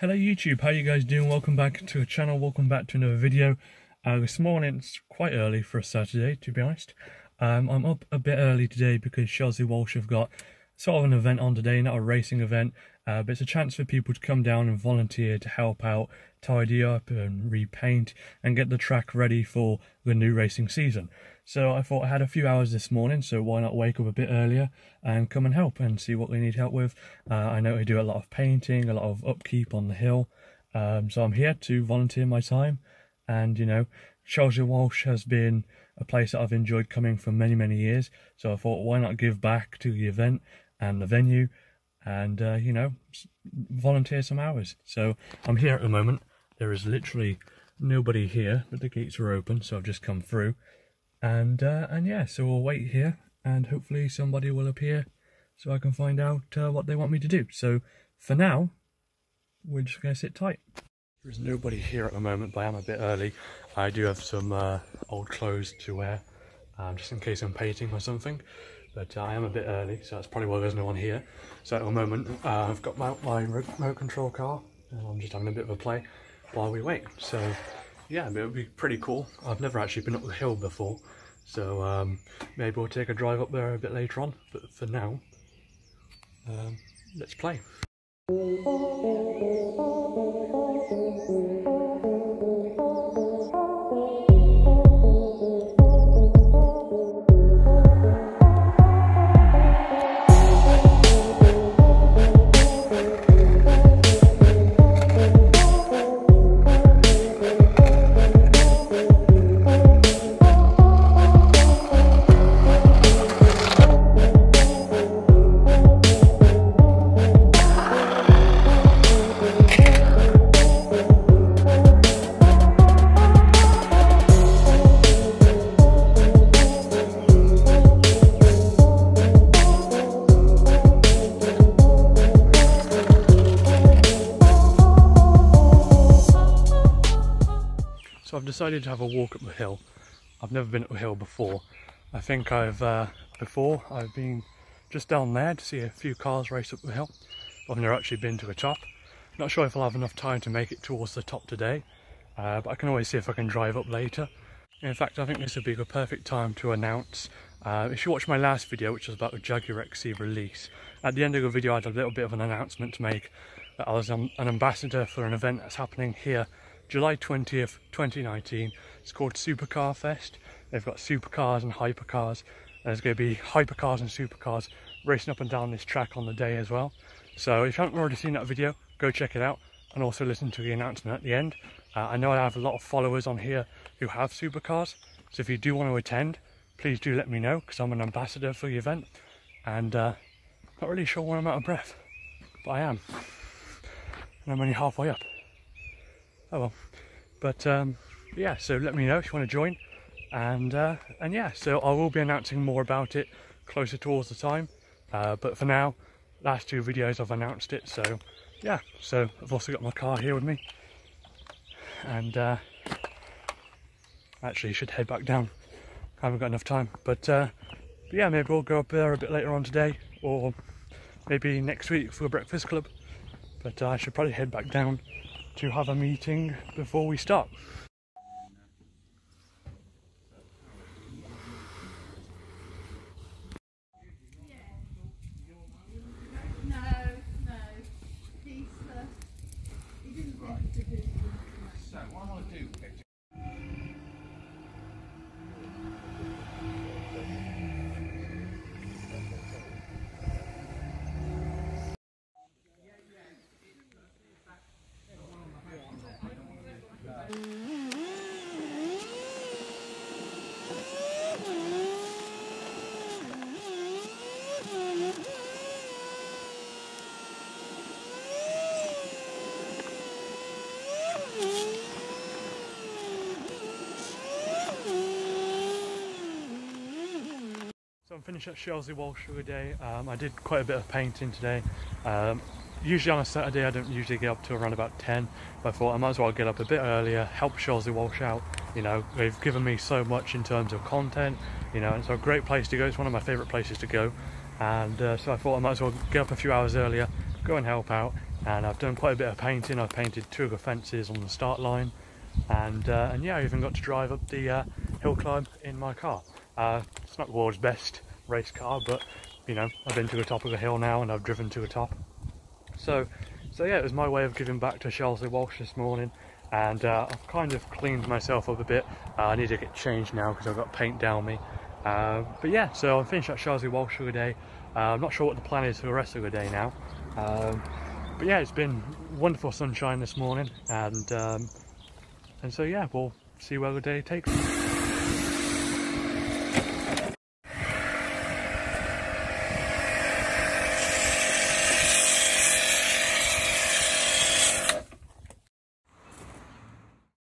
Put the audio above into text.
Hello YouTube, how you guys doing? Welcome back to the channel, welcome back to another video. Uh, this morning it's quite early for a Saturday to be honest. Um, I'm up a bit early today because Shelsley Walsh have got sort of an event on today, not a racing event, uh, but it's a chance for people to come down and volunteer to help out, tidy up and repaint and get the track ready for the new racing season. So I thought I had a few hours this morning, so why not wake up a bit earlier and come and help and see what they need help with. Uh, I know they do a lot of painting, a lot of upkeep on the hill, um, so I'm here to volunteer my time. And you know, Shelsley Walsh has been a place that I've enjoyed coming for many, many years. So I thought, why not give back to the event and the venue and, uh, you know, volunteer some hours. So I'm here at the moment. There is literally nobody here, but the gates are open, so I've just come through. And, uh, and yeah, so we'll wait here and hopefully somebody will appear so I can find out uh, what they want me to do. So for now, we're just going to sit tight. There's nobody here at the moment, but I am a bit early. I do have some uh, old clothes to wear, um, just in case I'm painting or something. But uh, I am a bit early, so that's probably why there's no one here. So at the moment, uh, I've got my, my remote control car, and I'm just having a bit of a play while we wait. So yeah, it would be pretty cool. I've never actually been up the hill before, so um, maybe we'll take a drive up there a bit later on. But for now, um, let's play. So I've decided to have a walk up the hill. I've never been up the hill before. I think I've, uh, before, I've been just down there to see a few cars race up the hill. I've never actually been to the top. Not sure if I'll have enough time to make it towards the top today, uh, but I can always see if I can drive up later. In fact, I think this would be the perfect time to announce. Uh, if you watch my last video, which was about the Jaguar XC release, at the end of the video I had a little bit of an announcement to make that I was an ambassador for an event that's happening here July 20th, 2019. It's called Supercar Fest. They've got supercars and hypercars. There's going to be hypercars and supercars racing up and down this track on the day as well. So if you haven't already seen that video, go check it out and also listen to the announcement at the end. Uh, I know I have a lot of followers on here who have supercars. So if you do want to attend, please do let me know because I'm an ambassador for the event. And uh, not really sure when I'm out of breath, but I am. And I'm only halfway up oh well. But um, yeah so let me know if you want to join. And uh, and yeah so I will be announcing more about it closer towards the time. Uh, but for now last two videos I've announced it so yeah. So I've also got my car here with me. And uh, actually should head back down. I haven't got enough time. But, uh, yeah maybe we'll go up there a bit later on today or maybe next week for a breakfast club. But uh, I should probably head back down to have a meeting before we start. Finished at Shelsley Walsh for the day. Um, I did quite a bit of painting today. Um, usually on a Saturday I don't usually get up to around about 10 but I thought I might as well get up a bit earlier help Shelsley Walsh out you know they've given me so much in terms of content you know it's a great place to go it's one of my favorite places to go and uh, so I thought I might as well get up a few hours earlier go and help out. And I've done quite a bit of painting. I've painted two of the fences on the start line, and uh, and yeah, I even got to drive up the uh, hill climb in my car. Uh, it's not the world's best race car, but you know I've been to the top of the hill now, and I've driven to the top. So so yeah, it was my way of giving back to Shelsley Walsh this morning and uh, I've kind of cleaned myself up a bit. Uh, I need to get changed now because I've got paint down me. Uh, but yeah, so I'm finished at Shelsley Walsh for the day. Uh, I'm not sure what the plan is for the rest of the day now. Um, but yeah, it's been wonderful sunshine this morning and um, and so yeah, we'll see where the day takes.